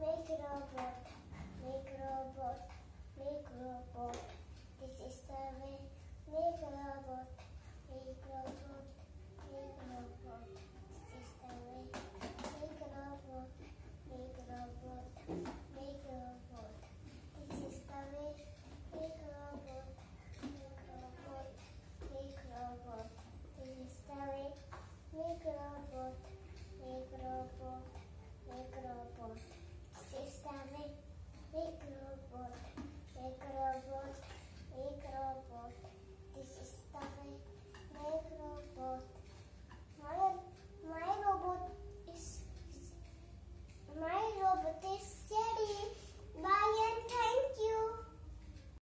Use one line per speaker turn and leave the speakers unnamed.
Make robot, make robot, make robot. This is the way. Make robot, make robot.